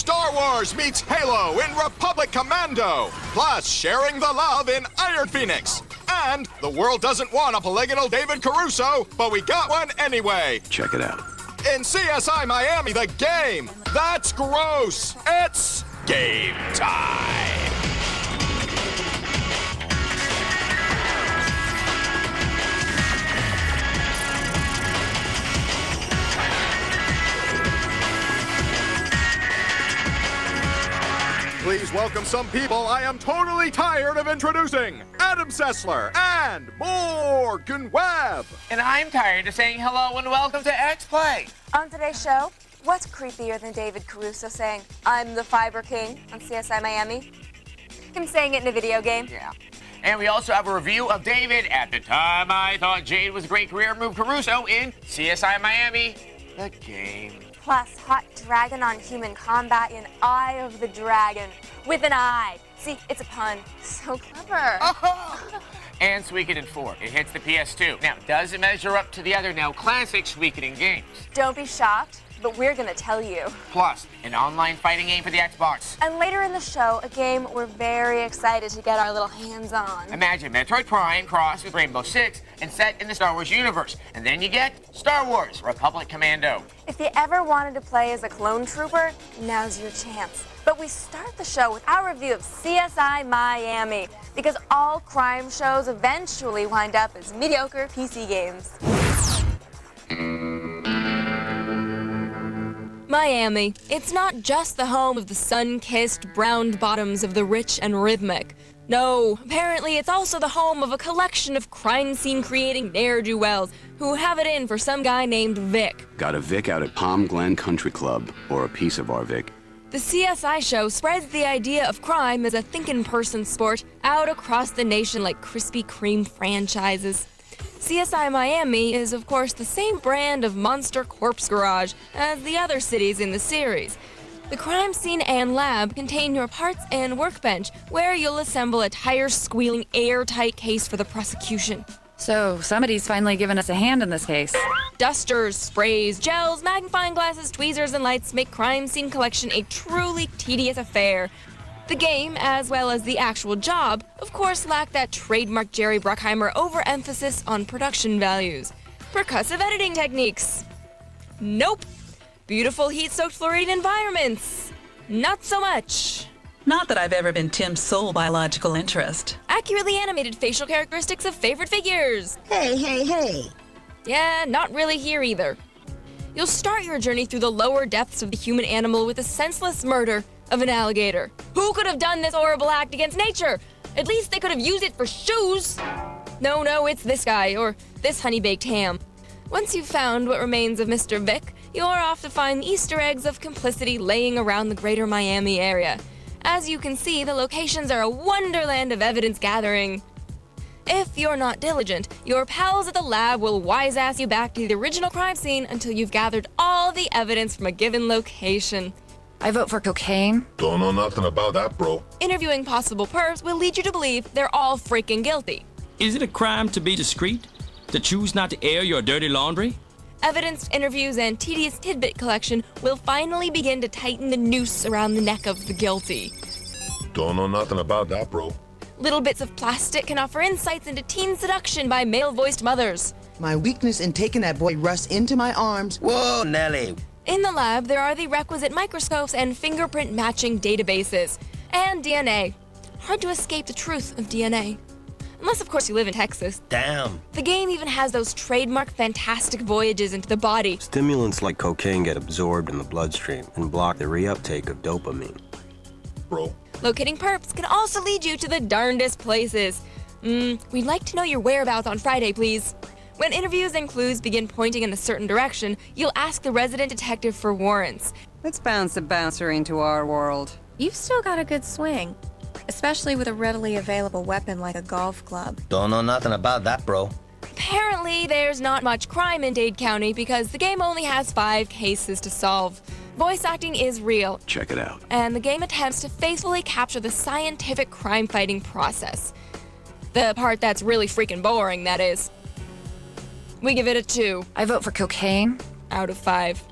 Star Wars meets Halo in Republic Commando, plus sharing the love in Iron Phoenix. And the world doesn't want a polygonal David Caruso, but we got one anyway. Check it out. In CSI Miami, the game. That's gross. It's game time. Please welcome some people I am totally tired of introducing. Adam Sessler and Morgan Webb. And I'm tired of saying hello and welcome to X-Play. On today's show, what's creepier than David Caruso saying, I'm the Fiber King on CSI Miami? Him saying it in a video game? Yeah. And we also have a review of David. At the time, I thought Jade was a great career move Caruso in CSI Miami, the game. Plus, Hot Dragon on Human Combat in I of the Dragon with an I. See, it's a pun. So clever. Oh. and Suikoden 4. It hits the PS2. Now, does it measure up to the other now classic Suikoden games? Don't be shocked, but we're gonna tell you. Plus, an online fighting game for the Xbox. And later in the show, a game we're very excited to get our little hands on. Imagine Metroid Prime crossed with Rainbow Six and set in the Star Wars universe. And then you get Star Wars Republic Commando. If you ever wanted to play as a clone trooper, now's your chance. But we start the show with our review of CSI Miami, because all crime shows eventually wind up as mediocre PC games. Hmm. Miami. It's not just the home of the sun-kissed, browned bottoms of the rich and rhythmic. No, apparently it's also the home of a collection of crime scene creating ne'er-do-wells who have it in for some guy named Vic. Got a Vic out at Palm Glen Country Club, or a piece of our Vic. The CSI show spreads the idea of crime as a thinking person sport out across the nation like Krispy Kreme franchises. CSI Miami is, of course, the same brand of monster corpse garage as the other cities in the series. The crime scene and lab contain your parts and workbench, where you'll assemble a tire squealing, airtight case for the prosecution. So, somebody's finally given us a hand in this case. Dusters, sprays, gels, magnifying glasses, tweezers, and lights make crime scene collection a truly tedious affair. The game, as well as the actual job, of course lack that trademark Jerry Bruckheimer overemphasis on production values. Percussive editing techniques. Nope. Beautiful heat-soaked fluorine environments. Not so much. Not that I've ever been Tim's sole biological interest. Accurately animated facial characteristics of favorite figures. Hey, hey, hey. Yeah, not really here either. You'll start your journey through the lower depths of the human animal with a senseless murder of an alligator. Who could have done this horrible act against nature? At least they could have used it for shoes. No, no, it's this guy, or this honey baked ham. Once you've found what remains of Mr. Vic, you're off to find the Easter eggs of complicity laying around the greater Miami area. As you can see, the locations are a wonderland of evidence gathering. If you're not diligent, your pals at the lab will wise ass you back to the original crime scene until you've gathered all the evidence from a given location. I vote for cocaine. Don't know nothing about that, bro. Interviewing possible perps will lead you to believe they're all freaking guilty. Is it a crime to be discreet? To choose not to air your dirty laundry? Evidence, interviews, and tedious tidbit collection will finally begin to tighten the noose around the neck of the guilty. Don't know nothing about that, bro. Little bits of plastic can offer insights into teen seduction by male-voiced mothers. My weakness in taking that boy Russ into my arms. Whoa, Nelly. In the lab, there are the requisite microscopes and fingerprint matching databases. And DNA. Hard to escape the truth of DNA. Unless, of course, you live in Texas. Damn. The game even has those trademark fantastic voyages into the body. Stimulants like cocaine get absorbed in the bloodstream and block the reuptake of dopamine. Bro. Locating perps can also lead you to the darndest places. Mmm, we'd like to know your whereabouts on Friday, please. When interviews and clues begin pointing in a certain direction, you'll ask the resident detective for warrants. Let's bounce the bouncer into our world. You've still got a good swing, especially with a readily available weapon like a golf club. Don't know nothing about that, bro. Apparently, there's not much crime in Dade County because the game only has five cases to solve. Voice acting is real. Check it out. And the game attempts to faithfully capture the scientific crime fighting process. The part that's really freaking boring, that is. We give it a two. I vote for cocaine. Out of five.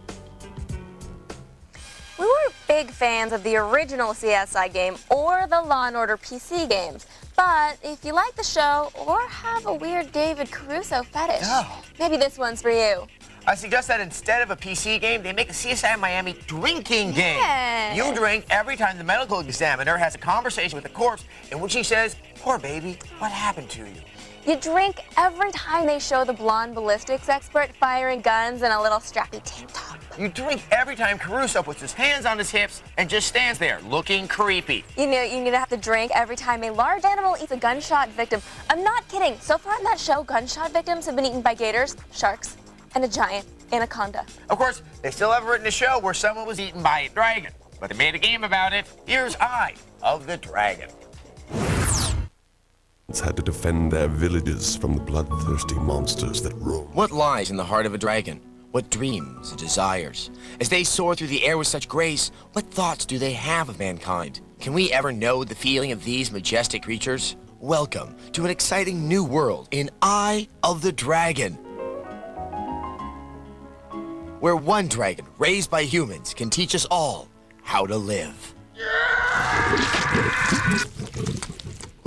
We weren't big fans of the original CSI game or the Law and Order PC games. But if you like the show or have a weird David Caruso fetish, Oh. maybe this one's for you. I suggest that instead of a PC game, they make a CSI Miami drinking game. Yeah. You drink every time the medical examiner has a conversation with the corpse in which he says, Poor baby, what happened to you? You drink every time they show the blonde ballistics expert firing guns in a little strappy tank top. You drink every time Caruso puts his hands on his hips and just stands there looking creepy. You know, you're gonna have to drink every time a large animal eats a gunshot victim. I'm not kidding. So far in that show, gunshot victims have been eaten by gators, sharks, and a giant anaconda. Of course, they still haven't written a show where someone was eaten by a dragon, but they made a game about it. Here's I of the Dragon. Had to defend their villages from the bloodthirsty monsters that roam. What lies in the heart of a dragon? What dreams and desires? As they soar through the air with such grace, what thoughts do they have of mankind? Can we ever know the feeling of these majestic creatures? Welcome to an exciting new world in I of the Dragon. Where one dragon, raised by humans, can teach us all how to live.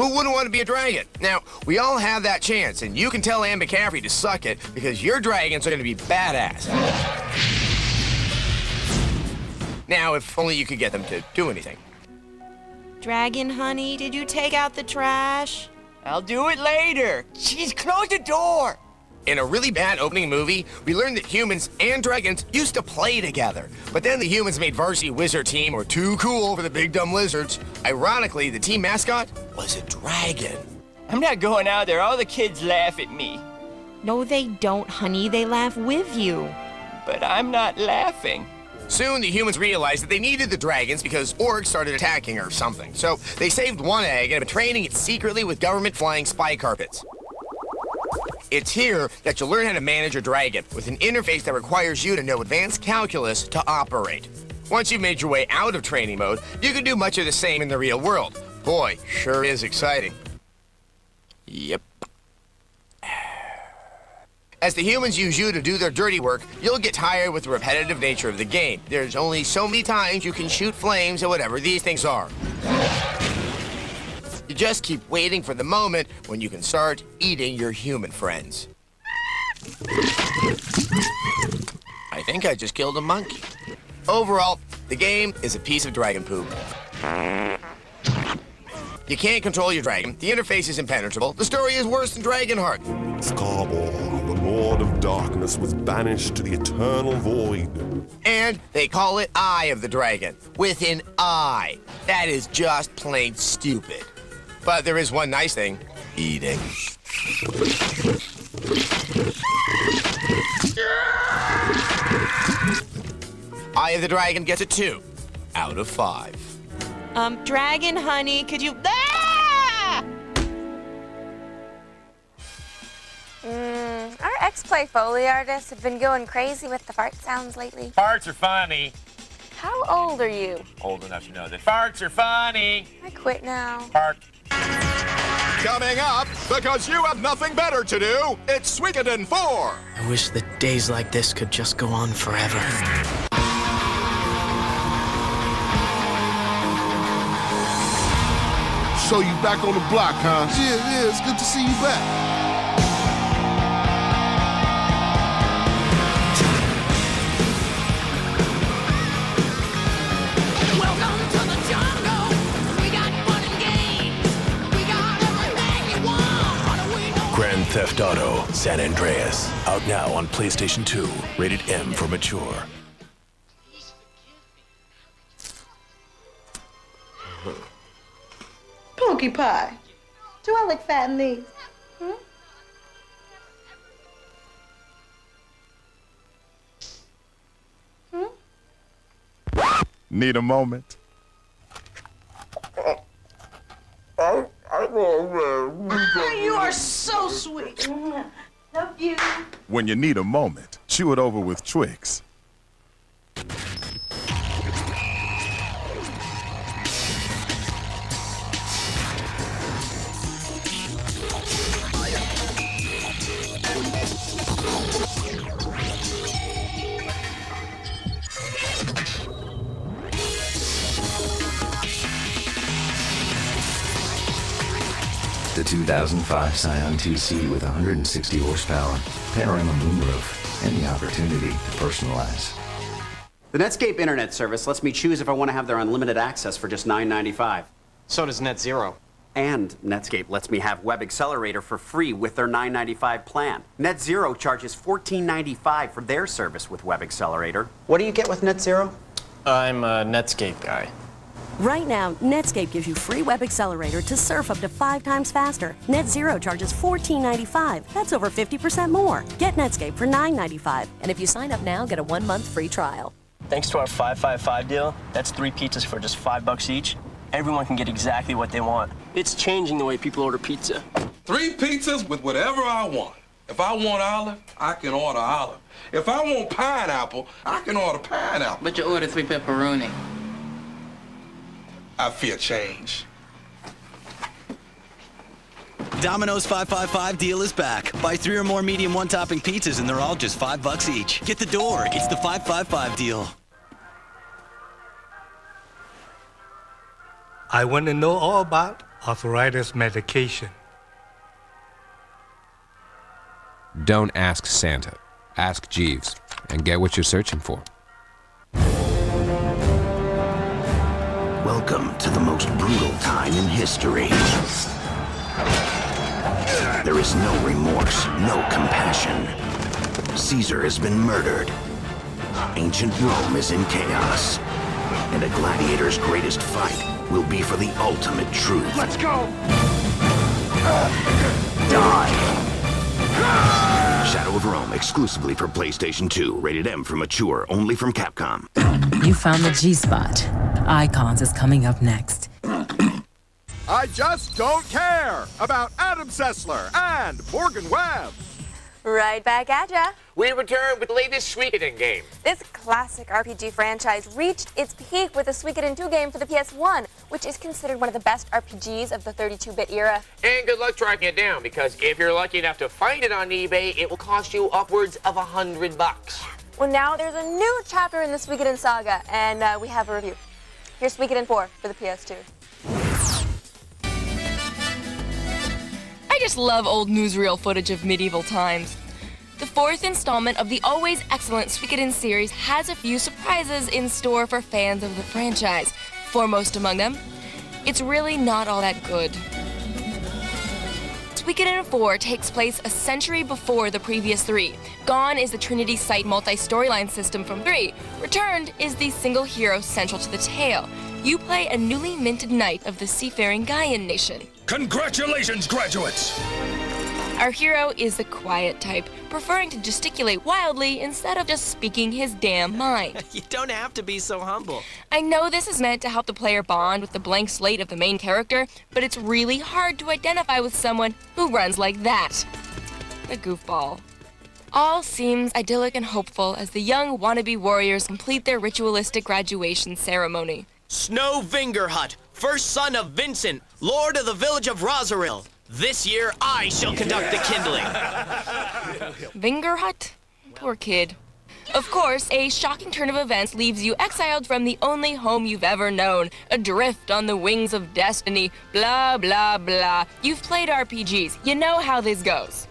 Who wouldn't want to be a dragon? Now, we all have that chance, and you can tell Anne McCaffrey to suck it because your dragons are going to be badass. Now, if only you could get them to do anything. Dragon, honey, did you take out the trash? I'll do it later. She's close the door. In a really bad opening movie, we learned that humans and dragons used to play together. But then the humans made Varsity Wizard Team were too cool for the big dumb lizards. Ironically, the team mascot was a dragon. I'm not going out there. All the kids laugh at me. No, they don't, honey. They laugh with you. But I'm not laughing. Soon the humans realized that they needed the dragons because orcs started attacking or something. So they saved one egg and have been training it secretly with government flying spy carpets. It's here that you'll learn how to manage a dragon with an interface that requires you to know advanced calculus to operate. Once you've made your way out of training mode, you can do much of the same in the real world. Boy, sure is exciting. Yep. As the humans use you to do their dirty work, you'll get tired with the repetitive nature of the game. There's only so many times you can shoot flames or whatever these things are. You just keep waiting for the moment when you can start eating your human friends. I think I just killed a monkey. Overall, the game is a piece of dragon poop. You can't control your dragon. The interface is impenetrable. The story is worse than Dragonheart. Skarbor, the Lord of Darkness, was banished to the eternal void. And they call it I of the Dragon, with an I. That is just plain stupid. But there is one nice thing eating. I of the Dragon gets a two out of five. Um, Dragon, honey, could you. Ah! Mm, our X-Play Foley artists have been going crazy with the fart sounds lately. Farts are funny. How old are you? Old enough to know that farts are funny. I quit now. Fart. Coming up, because you have nothing better to do, it's Suikoden 4. I wish that days like this could just go on forever. So you back on the block, huh? Yeah, yeah, it's good to see you back. Theft Auto San Andreas. Out now on PlayStation 2. Rated M for mature. Pookie Pie, do I look fat in these? Hmm? Need a moment? You are so sweet. Mm, love you. When you need a moment, chew it over with Twix. 2005 Scion TC with 160 horsepower, panorama moonroof, and the opportunity to personalize. The Netscape internet service lets me choose if I want to have their unlimited access for just $9.95. So does Net Zero. And Netscape lets me have Web Accelerator for free with their $9.95 plan. Net Zero charges $14.95 for their service with Web Accelerator. What do you get with Net Zero? I'm a Netscape guy. Right now, Netscape gives you free Web Accelerator to surf up to five times faster. Net Zero charges $14.95. That's over 50% more. Get Netscape for $9.95. And if you sign up now, get a one month free trial. Thanks to our 555 deal, that's three pizzas for just five bucks each. Everyone can get exactly what they want. It's changing the way people order pizza. Three pizzas with whatever I want. If I want olive, I can order olive. If I want pineapple, I can order pineapple. But you ordered three pepperoni. I fear change. Domino's 555 deal is back. Buy three or more medium one-topping pizzas and they're all just five bucks each. Get the door. It's the 555 deal. I want to know all about arthritis medication. Don't ask Santa. Ask Jeeves and get what you're searching for. Welcome to the most brutal time in history. There is no remorse, no compassion. Caesar has been murdered. Ancient Rome is in chaos. And a gladiator's greatest fight will be for the ultimate truth. Let's go! Die! Shadow of Rome, exclusively for PlayStation 2. Rated M for mature, only from Capcom. You found the G-spot. Icons is coming up next. I just don't care about Adam Sessler and Morgan Webb. Right back at ya. We return with the latest Suikoden game. This classic RPG franchise reached its peak with the Suikoden 2 game for the PS1, which is considered one of the best RPGs of the 32-bit era. And good luck tracking it down, because if you're lucky enough to find it on eBay, it will cost you upwards of a hundred bucks. Well, now there's a new chapter in the Suikoden saga, and uh, we have a review. Here's in 4 for the PS2. I just love old newsreel footage of medieval times. The fourth installment of the always excellent Suikoden series has a few surprises in store for fans of the franchise. Foremost among them, it's really not all that good. Suikoden 4 takes place a century before the previous three. Gone is the Trinity Sight multi-storyline system from 3. Returned is the single hero central to the tale. You play a newly minted knight of the seafaring Gaien nation. Congratulations, graduates! Our hero is the quiet type, preferring to gesticulate wildly instead of just speaking his damn mind. you don't have to be so humble. I know this is meant to help the player bond with the blank slate of the main character, but it's really hard to identify with someone who runs like that. The goofball. All seems idyllic and hopeful as the young wannabe warriors complete their ritualistic graduation ceremony. Snow Vingerhut, first son of Vincent, lord of the village of Razril. This year, I shall conduct the kindling. Vingerhut? Poor kid. Of course, a shocking turn of events leaves you exiled from the only home you've ever known, adrift on the wings of destiny, blah, blah, blah. You've played RPGs, you know how this goes.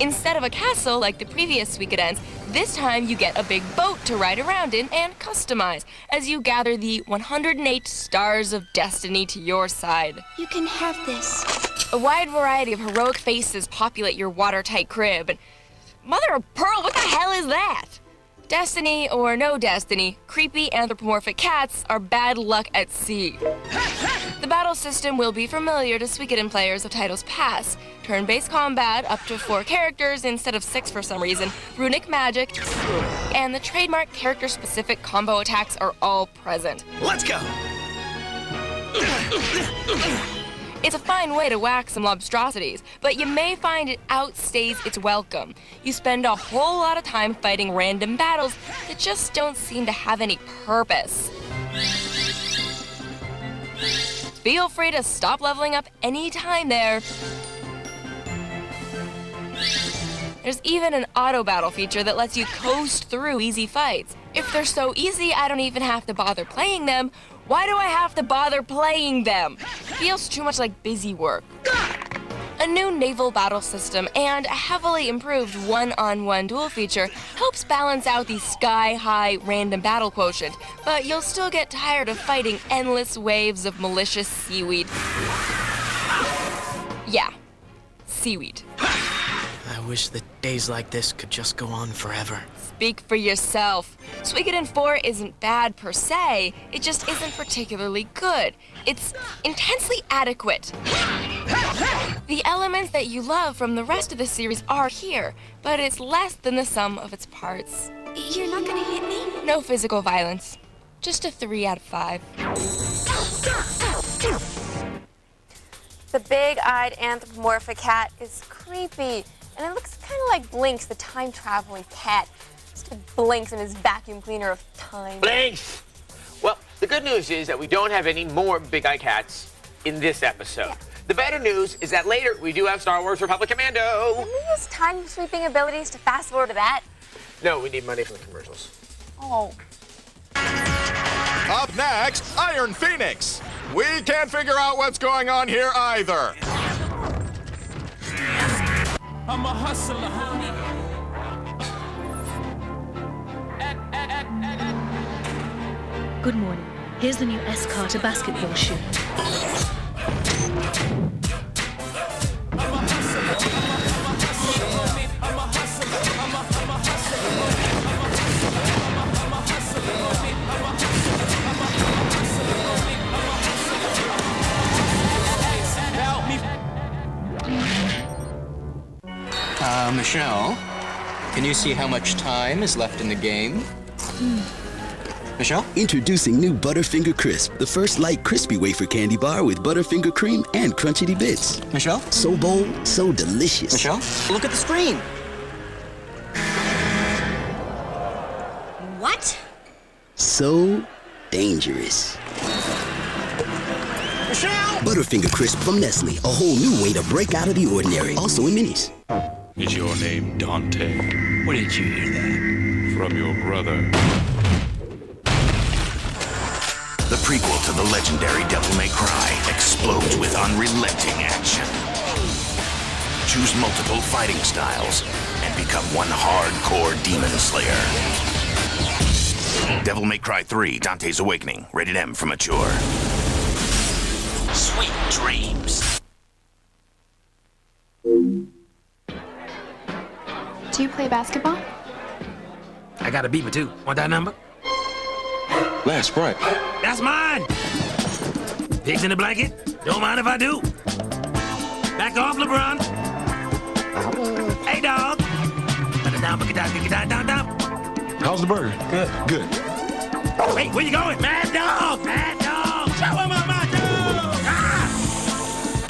Instead of a castle like the previous Suikodens, this time you get a big boat to ride around in and customize as you gather the 108 stars of destiny to your side. You can have this. A wide variety of heroic faces populate your watertight crib. And Mother of Pearl, what the hell is that? Destiny or no destiny, creepy anthropomorphic cats are bad luck at sea. The battle system will be familiar to Suikoden players of titles past. Turn-based combat, up to four characters instead of six for some reason, runic magic, and the trademark character-specific combo attacks are all present. Let's go! It's a fine way to whack some lobstrosities, but you may find it outstays its welcome. You spend a whole lot of time fighting random battles that just don't seem to have any purpose. Feel free to stop leveling up anytime there. There's even an auto battle feature that lets you coast through easy fights. If they're so easy I don't even have to bother playing them, Why do I have to bother playing them? Feels too much like busy work. A new naval battle system and a heavily improved one-on-one duel feature helps balance out the sky-high random battle quotient, but you'll still get tired of fighting endless waves of malicious seaweed. Yeah, seaweed. I wish that days like this could just go on forever. Speak for yourself. Suikoden 4 isn't bad per se, it just isn't particularly good. It's intensely adequate. The elements that you love from the rest of the series are here, but it's less than the sum of its parts. You're not gonna hit me? No physical violence. Just a 3 out of 5. The big-eyed anthropomorphic cat is creepy, and it looks kind of like Blinx, the time-traveling cat. Just Blinx in his vacuum cleaner of time. Blinx! Well, the good news is that we don't have any more Big Eye Cats in this episode. The better news is that later we do have Star Wars Republic Commando. Can we use time-sweeping abilities to fast-forward to that? No, we need money from the commercials. Oh. Up next, Iron Phoenix. We can't figure out what's going on here either. I'm a hustler, Good morning. Here's the new S Carter basketball shoe. Uh, Michelle, can you see how much time is left in the game? Michelle? Introducing new Butterfinger Crisp, the first light crispy wafer candy bar with Butterfinger cream and crunchy bits. Michelle? So bold, so delicious. Michelle? Look at the screen. What? So dangerous. Michelle! Butterfinger Crisp from Nestle, a whole new way to break out of the ordinary. Also in minis. Is your name Dante? Where did you hear that? From your brother. The prequel to the legendary Devil May Cry explodes with unrelenting action. Choose multiple fighting styles and become one hardcore demon slayer. Devil May Cry 3 Dante's Awakening, rated M for mature. Sweet dreams. Do you play basketball? I got a beaver too. Want that number? Last Sprite. That's mine. Pigs in the blanket. Don't mind if I do. Back off, LeBron. Hey, dog. How's the burger? Good. Good. Wait, where you going? Mad dog! Mad dog! Show him up, my dog! Ah!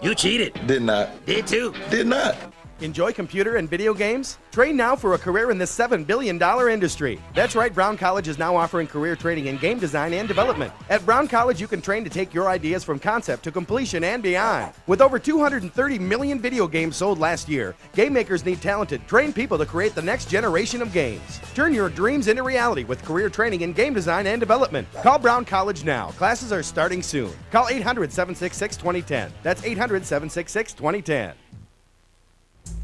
You cheated. Did not. Did too. Did not. Enjoy computer and video games? Train now for a career in this $7 billion industry. That's right, Brown College is now offering career training in game design and development. At Brown College, you can train to take your ideas from concept to completion and beyond. With over 230 million video games sold last year, game makers need talented, trained people to create the next generation of games. Turn your dreams into reality with career training in game design and development. Call Brown College now. Classes are starting soon. Call 800 766 2010. That's 800 766 2010.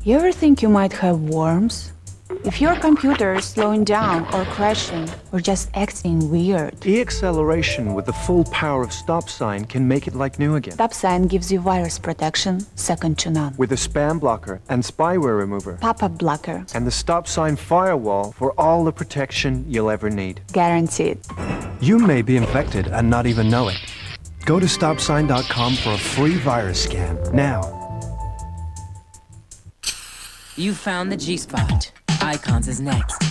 You ever think you might have worms? If your computer is slowing down or crashing or just acting weird, E-acceleration with the full power of StopSign can make it like new again. StopSign gives you virus protection second to none. With a spam blocker and spyware remover. Pop-up blocker, And the StopSign firewall for all the protection you'll ever need. guaranteed. You may be infected and not even know it. Go to stopsign.com for a free virus scan now. You found the G spot. Icons is next.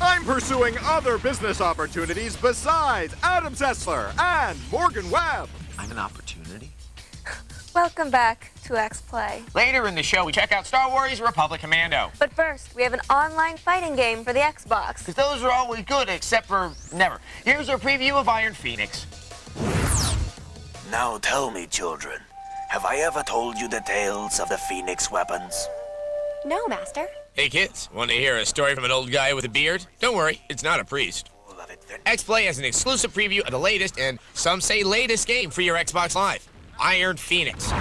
I'm pursuing other business opportunities besides Adam Sessler and Morgan Webb. I'm an opportunity. Welcome back to X Play. Later in the show, we check out Star Wars Republic Commando. But first, we have an online fighting game for the Xbox. Because those are always good, except for never. Here's our preview of Iron Phoenix. Now tell me, children, have I ever told you the tales of the Phoenix weapons? No, Master. Hey kids, want to hear a story from an old guy with a beard? Don't worry, it's not a priest. X-Play has an exclusive preview of the latest and some say latest game for your Xbox Live. Iron Phoenix.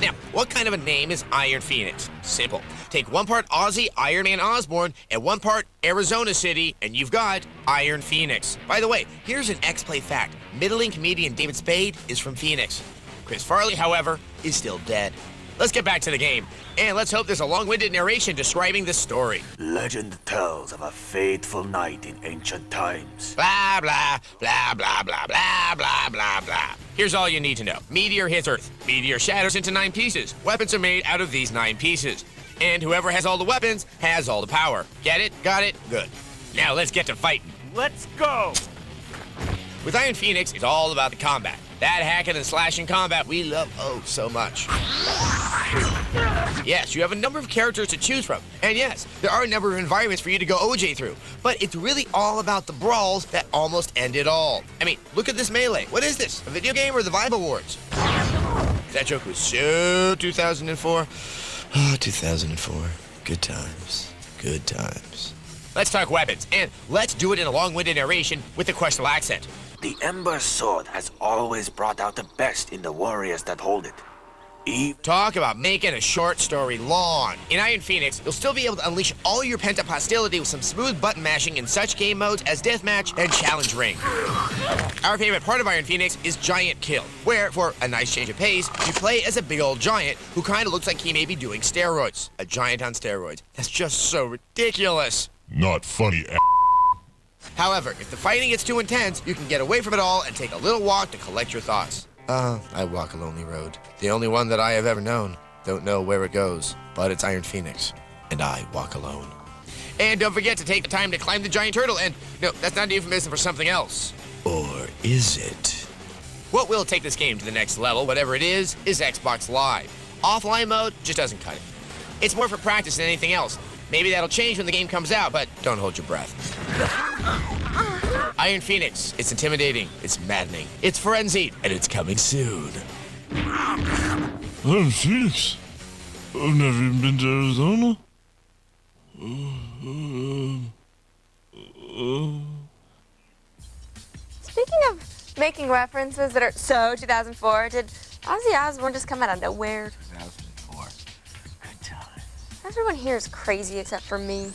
Now, what kind of a name is Iron Phoenix? Simple. Take one part Ozzy Iron Man Osbourne and one part Arizona City, and you've got Iron Phoenix. By the way, here's an X-Play fact. Middling comedian David Spade is from Phoenix. Chris Farley, however, is still dead. Let's get back to the game, and let's hope there's a long-winded narration describing the story. Legend tells of a fateful night in ancient times. Blah, blah, blah, blah, blah, blah, blah, blah, blah. Here's all you need to know. Meteor hits Earth. Meteor shatters into nine pieces. Weapons are made out of these nine pieces. And whoever has all the weapons has all the power. Get it? Got it? Good. Now let's get to fighting. Let's go! With Iron Phoenix, it's all about the combat. That hacking and slashing combat we love oh so much. Yes, you have a number of characters to choose from. And yes, there are a number of environments for you to go OJ through. But it's really all about the brawls that almost end it all. I mean, look at this melee. What is this? A video game or the Vibe Awards? That joke was so 2004. Oh, ah, 2004. Good times. Good times. Let's talk weapons, and let's do it in a long-winded narration with a questionable accent. The Ember Sword has always brought out the best in the warriors that hold it. Eve. Talk about making a short story long. In Iron Phoenix, you'll still be able to unleash all your pent-up hostility with some smooth button mashing in such game modes as Deathmatch and Challenge Ring. Our favorite part of Iron Phoenix is Giant Kill, where, for a nice change of pace, you play as a big old giant who kind of looks like he may be doing steroids. A giant on steroids. That's just so ridiculous. Not funny. However, if the fighting gets too intense, you can get away from it all and take a little walk to collect your thoughts. Uh, I walk a lonely road. The only one that I have ever known. Don't know where it goes, but it's Iron Phoenix. And I walk alone. And don't forget to take the time to climb the giant turtle. And no, that's not an euphemism for something else. Or is it? What will take this game to the next level, whatever it is, is Xbox Live. Offline mode just doesn't cut it. It's more for practice than anything else. Maybe that'll change when the game comes out, but don't hold your breath. Iron Phoenix. It's intimidating. It's maddening. It's frenzied. And it's coming soon. Iron Phoenix? I've never even been to Arizona. Speaking of making references that are so 2004, did Ozzy Osbourne just come out of nowhere? 2004. Good times. Everyone here is crazy except for me.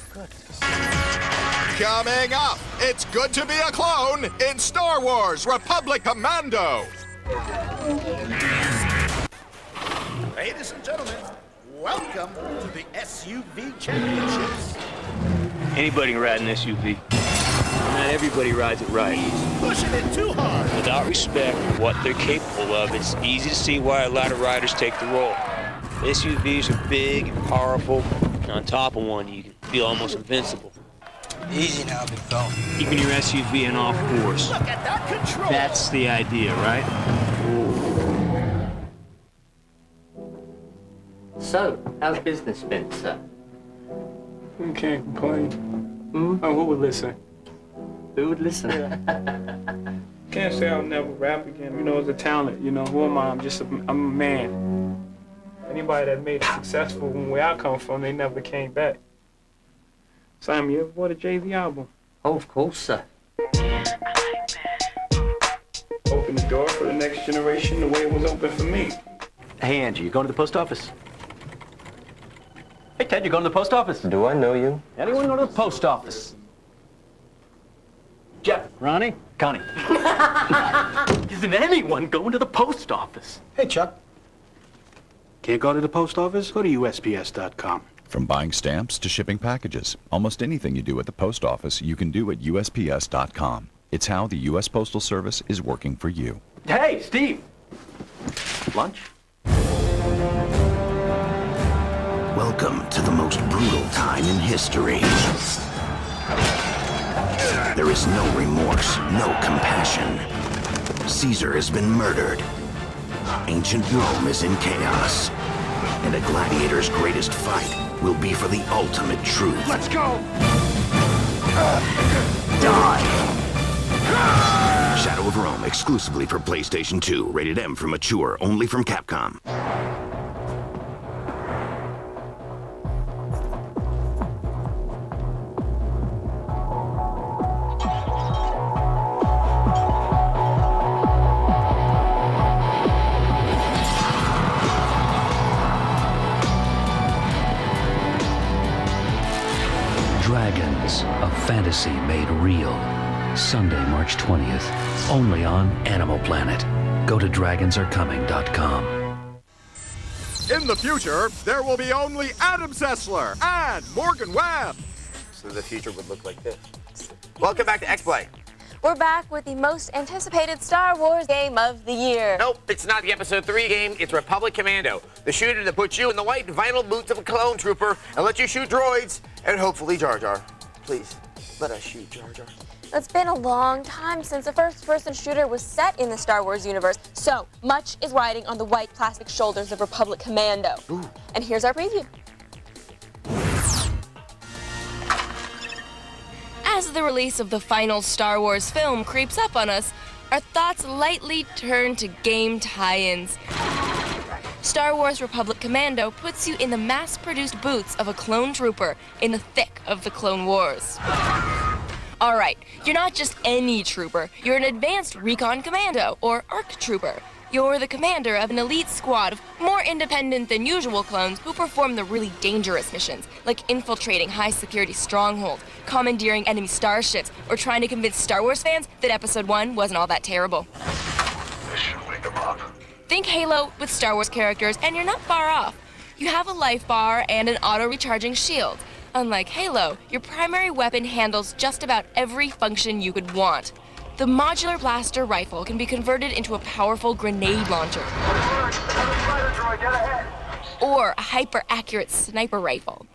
Coming up, it's good to be a clone in Star Wars Republic Commando. Ladies and gentlemen, welcome to the SUV Championships. Anybody can ride an SUV. Not everybody rides it right. Pushing it too hard. Without respect for what they're capable of, it's easy to see why a lot of riders take the role. SUVs are big and powerful, and on top of one, you can feel almost invincible. Easy now, big fella. Keeping your SUV in off course. Look at that control. That's the idea, right? So, how's business been, sir? You can't complain. Hmm? Oh, who would listen? Who would listen? Can't say I'll never rap again. You know, as a talent, you know, who am I? I'm just a, I'm a man. Anybody that made it successful from where I come from, they never came back. Simon, you ever bought a Jay-Z album? Oh, of course, sir. Open the door for the next generation the way it was open for me. Hey, Angie, you going to the post office? Hey, Ted, you going to the post office? Do I know you? Anyone go to the post office? Jeff, Ronnie, Connie. Isn't anyone going to the post office? Hey, Chuck. Can't go to the post office? Go to USPS.com. From buying stamps to shipping packages, almost anything you do at the post office, you can do at USPS.com. It's how the U.S. Postal Service is working for you. Hey, Steve. Lunch? Welcome to the most brutal time in history. There is no remorse, no compassion. Caesar has been murdered. Ancient Rome is in chaos. And a gladiator's greatest fight will be for the ultimate truth. Let's go! Die! Shadow of Rome, exclusively for PlayStation 2. Rated M for mature, only from Capcom. Legacy made real. Sunday, March 20th, only on Animal Planet. Go to dragonsarecoming.com. In the future, there will be only Adam Sessler and Morgan Webb. So the future would look like this. Welcome back to X-Play. We're back with the most anticipated Star Wars game of the year. Nope, it's not the Episode 3 game, it's Republic Commando. The shooter that puts you in the white vinyl boots of a clone trooper and lets you shoot droids and hopefully Jar Jar. Please, let us shoot Jar Jar. It's been a long time since a first-person shooter was set in the Star Wars universe, so much is riding on the white plastic shoulders of Republic Commando. Ooh. And here's our preview. As the release of the final Star Wars film creeps up on us, our thoughts lightly turn to game tie-ins. Star Wars Republic Commando puts you in the mass-produced boots of a clone trooper in the thick of the Clone Wars. All right, you're not just any trooper. You're an advanced recon commando, or ARC trooper. You're the commander of an elite squad of more independent than usual clones who perform the really dangerous missions, like infiltrating high security strongholds, commandeering enemy starships, or trying to convince Star Wars fans that Episode 1 wasn't all that terrible. This should wake them up. Think Halo with Star Wars characters, and you're not far off. You have a life bar and an auto recharging shield. Unlike Halo, your primary weapon handles just about every function you could want. The modular blaster rifle can be converted into a powerful grenade launcher. Or a hyper accurate sniper rifle.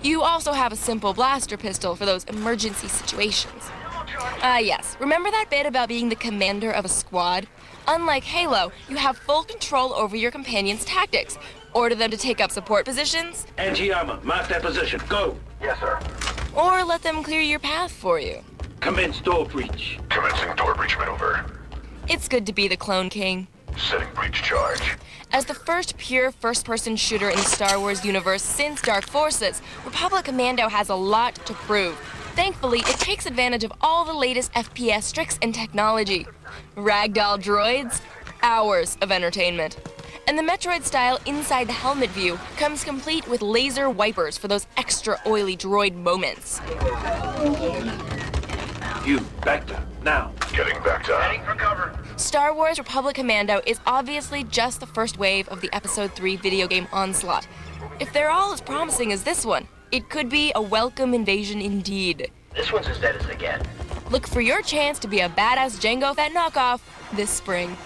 You also have a simple blaster pistol for those emergency situations. Ah, yes. Remember that bit about being the commander of a squad? Unlike Halo, you have full control over your companions' tactics. Order them to take up support positions, Anti-armor, mark that position. Go. Yes, sir. or let them clear your path for you. Commence door breach. Commencing door breach maneuver. It's good to be the Clone King. Setting breach charge. As the first pure first person shooter in the Star Wars universe since Dark Forces, Republic Commando has a lot to prove. Thankfully, it takes advantage of all the latest FPS tricks and technology. Ragdoll droids, hours of entertainment. And the Metroid style inside the helmet view comes complete with laser wipers for those extra oily droid moments. You, back to now. Getting back to. Heading for cover. Star Wars Republic Commando is obviously just the first wave of the Episode 3 video game onslaught. If they're all as promising as this one, it could be a welcome invasion indeed. This one's as dead as they get. Look for your chance to be a badass Jango Fett knockoff this spring.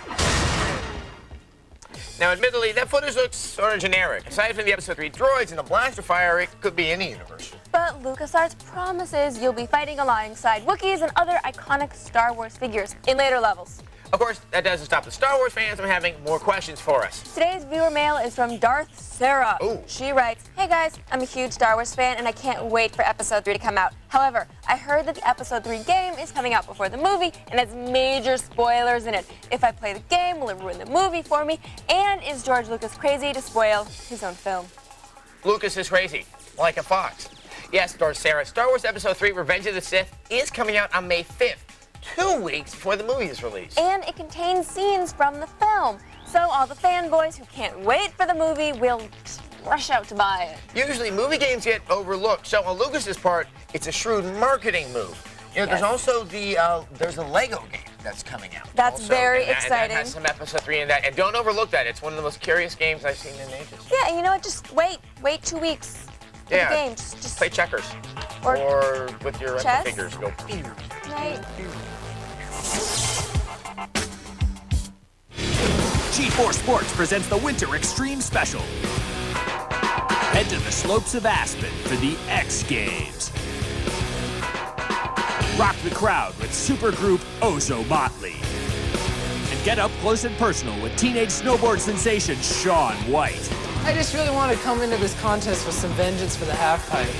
Now, admittedly, that footage looks sort of generic. Aside from the Episode 3 droids and the blaster fire, it could be any universe. But LucasArts promises you'll be fighting alongside Wookiees and other iconic Star Wars figures in later levels. Of course, that doesn't stop the Star Wars fans from having more questions for us. Today's viewer mail is from Darth Sarah. She writes, Hey guys, I'm a huge Star Wars fan and I can't wait for Episode 3 to come out. However, I heard that the Episode 3 game is coming out before the movie and has major spoilers in it. If I play the game, will it ruin the movie for me? And is George Lucas crazy to spoil his own film? Lucas is crazy, like a fox. Yes, Darth Sarah, Star Wars Episode 3 Revenge of the Sith is coming out on May 5th, two weeks before the movie is released. And it contains scenes from the film. So all the fanboys who can't wait for the movie will rush out to buy it. Usually, movie games get overlooked, so on Lucas's part, it's a shrewd marketing move. You know, there's also the uh, there's a Lego game that's coming out. That's also, very and that- and exciting. that has some episode three in that, and don't overlook that. It's one of the most curious games I've seen in ages. Yeah, and you know what? Just wait. Wait two weeks for Yeah. the game. Just, just Play checkers, Or- or, with your figures, go. right. G4 Sports presents the Winter Extreme Special. Head to the slopes of Aspen for the X Games. Rock the crowd with supergroup Ozomatli. And get up close and personal with teenage snowboard sensation Shaun White. I just really want to come into this contest with some vengeance for the half pipe.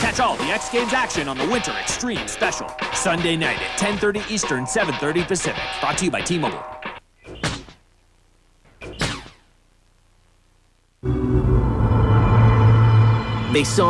Catch all the X Games action on the Winter Extreme Special. Sunday night at 10:30 Eastern, 7:30 Pacific. Brought to you by T-Mobile. They saw